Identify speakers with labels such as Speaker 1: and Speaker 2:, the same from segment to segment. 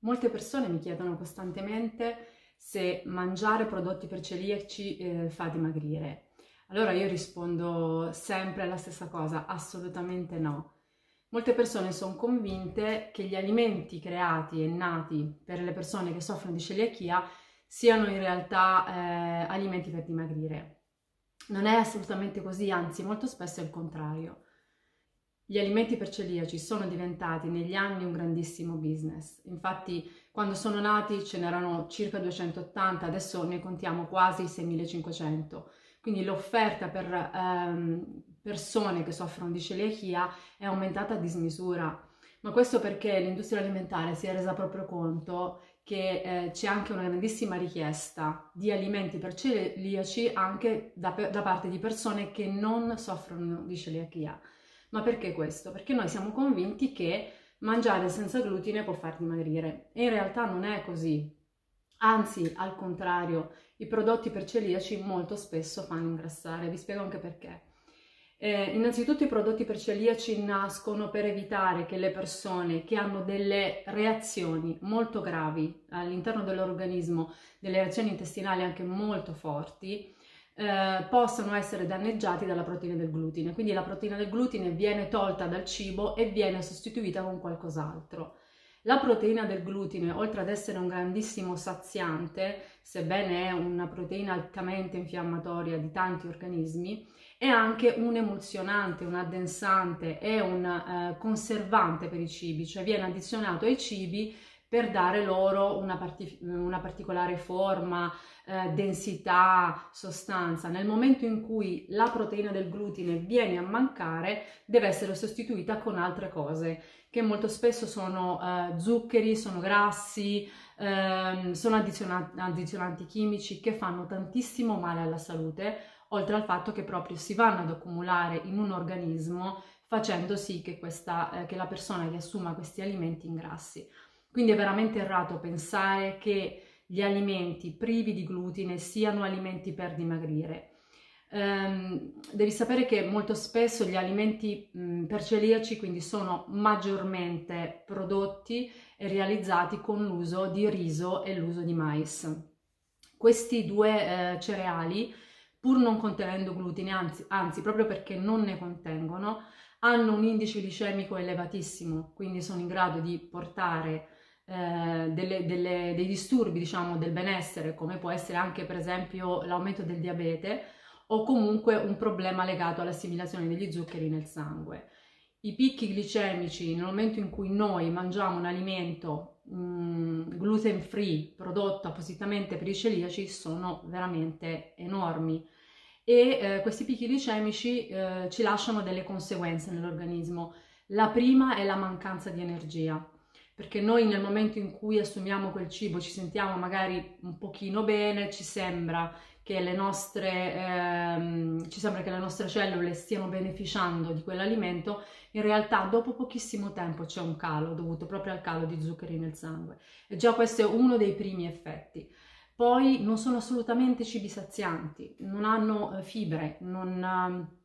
Speaker 1: Molte persone mi chiedono costantemente se mangiare prodotti per celiaci eh, fa dimagrire. Allora io rispondo sempre la stessa cosa, assolutamente no. Molte persone sono convinte che gli alimenti creati e nati per le persone che soffrono di celiachia siano in realtà eh, alimenti per dimagrire. Non è assolutamente così, anzi molto spesso è il contrario. Gli alimenti per celiaci sono diventati negli anni un grandissimo business. Infatti, quando sono nati ce n'erano circa 280, adesso ne contiamo quasi 6500. Quindi l'offerta per ehm, persone che soffrono di celiachia è aumentata a dismisura. Ma questo perché l'industria alimentare si è resa proprio conto che eh, c'è anche una grandissima richiesta di alimenti per celiaci anche da, da parte di persone che non soffrono di celiachia. Ma perché questo? Perché noi siamo convinti che mangiare senza glutine può far dimagrire e in realtà non è così. Anzi, al contrario, i prodotti per celiaci molto spesso fanno ingrassare. Vi spiego anche perché. Eh, innanzitutto i prodotti per celiaci nascono per evitare che le persone che hanno delle reazioni molto gravi all'interno dell'organismo, delle reazioni intestinali anche molto forti, eh, possano essere danneggiati dalla proteina del glutine. Quindi la proteina del glutine viene tolta dal cibo e viene sostituita con qualcos'altro. La proteina del glutine, oltre ad essere un grandissimo saziante, sebbene è una proteina altamente infiammatoria di tanti organismi, è anche un emulsionante, un addensante, è un eh, conservante per i cibi, cioè viene addizionato ai cibi per dare loro una, partic- una particolare forma, eh, densità, sostanza. Nel momento in cui la proteina del glutine viene a mancare, deve essere sostituita con altre cose, che molto spesso sono eh, zuccheri, sono grassi, ehm, sono addizionanti, addizionanti chimici che fanno tantissimo male alla salute, oltre al fatto che proprio si vanno ad accumulare in un organismo facendo sì che, questa, eh, che la persona che assuma questi alimenti ingrassi. Quindi è veramente errato pensare che gli alimenti privi di glutine siano alimenti per dimagrire. Um, devi sapere che molto spesso gli alimenti mh, per celiaci quindi sono maggiormente prodotti e realizzati con l'uso di riso e l'uso di mais. Questi due eh, cereali, pur non contenendo glutine, anzi, anzi proprio perché non ne contengono, hanno un indice glicemico elevatissimo, quindi sono in grado di portare eh, delle, delle, dei disturbi diciamo, del benessere, come può essere anche per esempio l'aumento del diabete o comunque un problema legato all'assimilazione degli zuccheri nel sangue. I picchi glicemici nel momento in cui noi mangiamo un alimento mm, gluten free prodotto appositamente per i celiaci sono veramente enormi e eh, questi picchi glicemici eh, ci lasciano delle conseguenze nell'organismo. La prima è la mancanza di energia perché noi nel momento in cui assumiamo quel cibo ci sentiamo magari un pochino bene, ci sembra che le nostre, ehm, ci sembra che le nostre cellule stiano beneficiando di quell'alimento, in realtà dopo pochissimo tempo c'è un calo dovuto proprio al calo di zuccheri nel sangue e già questo è uno dei primi effetti. Poi non sono assolutamente cibi sazianti, non hanno eh, fibre, non, eh,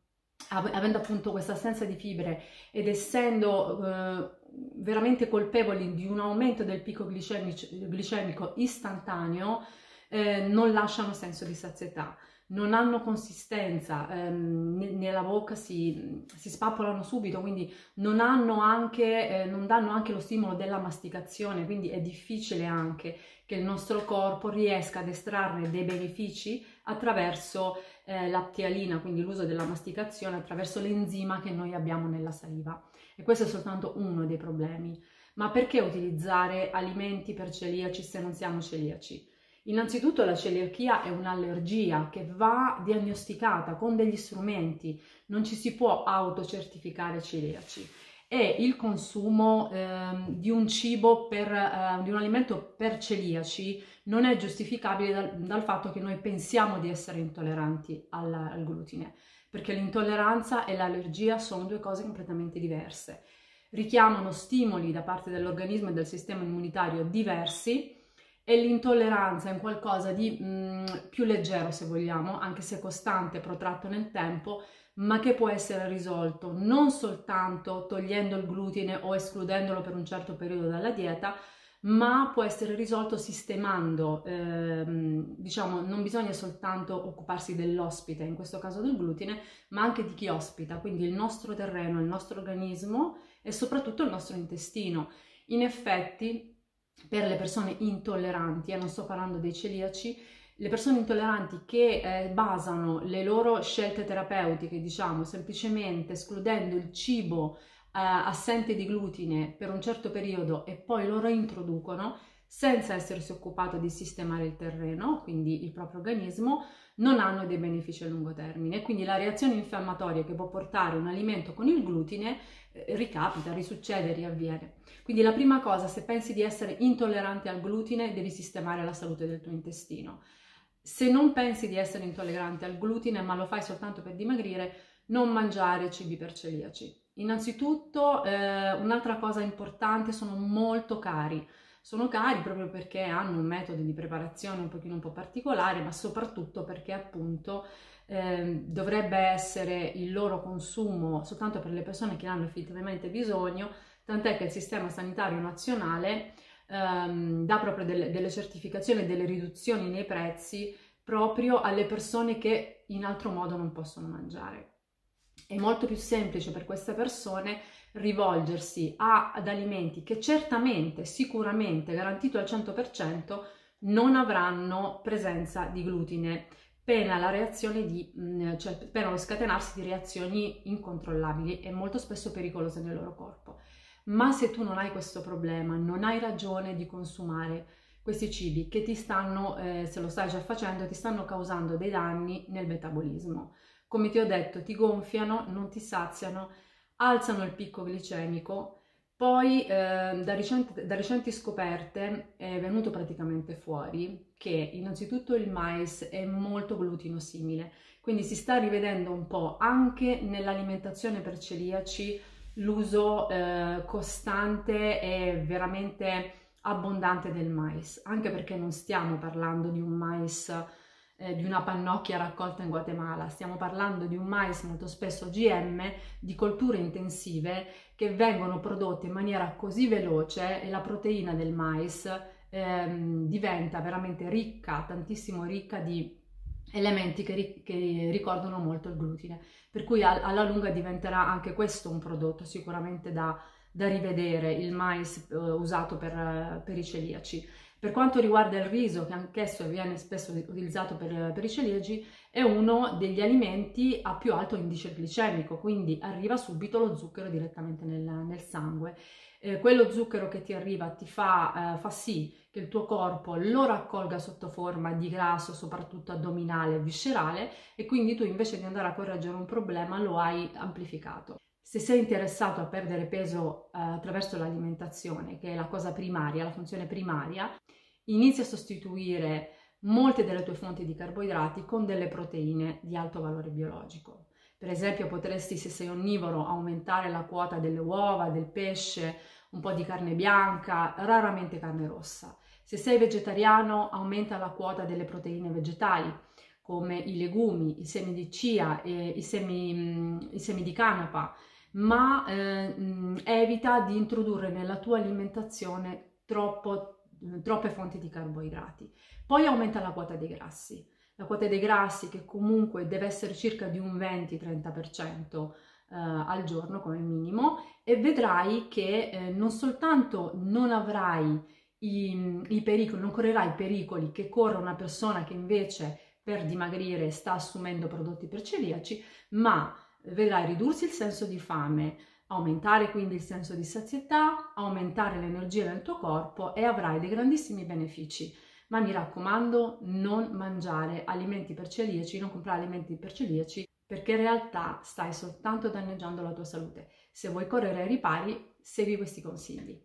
Speaker 1: avendo appunto questa assenza di fibre ed essendo eh, veramente colpevoli di un aumento del picco glicemico istantaneo eh, non lasciano senso di sazietà, non hanno consistenza, ehm, nella bocca si, si, spappolano subito, quindi non, anche, eh, non danno anche lo stimolo della masticazione, quindi è difficile anche che il nostro corpo riesca ad estrarre dei benefici attraverso eh, la ptialina, quindi l'uso della masticazione, attraverso l'enzima che noi abbiamo nella saliva. E questo è soltanto uno dei problemi. Ma perché utilizzare alimenti per celiaci se non siamo celiaci? Innanzitutto la celiachia è un'allergia che va diagnosticata con degli strumenti, non ci si può autocertificare celiaci e il consumo eh, di un cibo per, eh, di un alimento per celiaci non è giustificabile dal, dal, fatto che noi pensiamo di essere intolleranti al, al glutine perché l'intolleranza e l'allergia sono due cose completamente diverse. Richiamano stimoli da parte dell'organismo e del sistema immunitario diversi e l'intolleranza un qualcosa di mh, mm, più leggero se vogliamo, anche se costante, protratto nel tempo, ma che può essere risolto non soltanto togliendo il glutine o escludendolo per un certo periodo dalla dieta, ma può essere risolto sistemando, ehm, diciamo, non bisogna soltanto occuparsi dell'ospite, in questo caso del glutine, ma anche di chi ospita, quindi il nostro terreno, il nostro organismo e soprattutto il nostro intestino. In effetti, per le persone intolleranti, e non sto parlando dei celiaci, le persone intolleranti che eh, basano le loro scelte terapeutiche, diciamo, semplicemente escludendo il cibo eh, assente di glutine per un certo periodo e poi lo reintroducono senza essersi occupato di sistemare il terreno, quindi il proprio organismo, non hanno dei benefici a lungo termine. Quindi la reazione infiammatoria che può portare un alimento con il glutine eh, ricapita, risuccede, riavviene. Quindi la prima cosa, se pensi di essere intollerante al glutine, devi sistemare la salute del tuo intestino. Se non pensi di essere intollerante al glutine, ma lo fai soltanto per dimagrire, non mangiare cibi per celiaci. Innanzitutto, eh, un'altra cosa importante, sono molto cari. Sono cari proprio perché hanno un metodo di preparazione un pochino un po' particolare, ma soprattutto perché appunto eh, dovrebbe essere il loro consumo soltanto per le persone che hanno effettivamente bisogno, tant'è che il sistema sanitario nazionale ehm, dà proprio delle, delle certificazioni e delle riduzioni nei prezzi proprio alle persone che in altro modo non possono mangiare. È molto più semplice per queste persone rivolgersi a, ad alimenti che certamente, sicuramente, garantito al 100%, non avranno presenza di glutine, pena la reazione di, mm, cioè pena lo scatenarsi di reazioni incontrollabili e molto spesso pericolose nel loro corpo. Ma se tu non hai questo problema, non hai ragione di consumare questi cibi che ti stanno, eh, se lo stai già facendo, ti stanno causando dei danni nel metabolismo come ti ho detto, ti gonfiano, non ti saziano, alzano il picco glicemico. Poi eh, da, recenti, da recenti scoperte è venuto praticamente fuori che innanzitutto il mais è molto glutinosimile, quindi si sta rivedendo un po' anche nell'alimentazione per celiaci l'uso eh, costante e veramente abbondante del mais, anche perché non stiamo parlando di un mais eh, di una pannocchia raccolta in Guatemala, stiamo parlando di un mais molto spesso GM, di colture intensive che vengono prodotte in maniera così veloce e la proteina del mais ehm, diventa veramente ricca, tantissimo ricca di elementi che, ri- che, ricordano molto il glutine, per cui a- alla lunga diventerà anche questo un prodotto sicuramente da, da rivedere, il mais eh, usato per, per i celiaci. Per quanto riguarda il riso, che anch'esso viene spesso utilizzato per, per, i celiagi, è uno degli alimenti a più alto indice glicemico, quindi arriva subito lo zucchero direttamente nel, nel sangue. Eh, quello zucchero che ti arriva ti fa, eh, fa sì che il tuo corpo lo raccolga sotto forma di grasso, soprattutto addominale e viscerale, e quindi tu invece di andare a correggere un problema lo hai amplificato. Se sei interessato a perdere peso eh, attraverso l'alimentazione, che è la cosa primaria, la funzione primaria, inizi a sostituire molte delle tue fonti di carboidrati con delle proteine di alto valore biologico. Per esempio potresti, se sei onnivoro, aumentare la quota delle uova, del pesce, un po' di carne bianca, raramente carne rossa. Se sei vegetariano, aumenta la quota delle proteine vegetali, come i legumi, i semi di chia, e i, semi, mm, i semi di canapa, ma eh, evita di introdurre nella tua alimentazione troppo troppe fonti di carboidrati. Poi aumenta la quota dei grassi. La quota dei grassi che comunque deve essere circa di un 20-30% eh, al giorno come minimo e vedrai che eh, non soltanto non avrai i, i pericoli, non correrai i pericoli che corre una persona che invece per dimagrire sta assumendo prodotti per celiaci, ma vedrai ridursi il senso di fame, aumentare quindi il senso di sazietà, aumentare l'energia nel tuo corpo e avrai dei grandissimi benefici. Ma mi raccomando, non mangiare alimenti per celiaci, non comprare alimenti per celiaci, perché in realtà stai soltanto danneggiando la tua salute. Se vuoi correre ai ripari, segui questi consigli.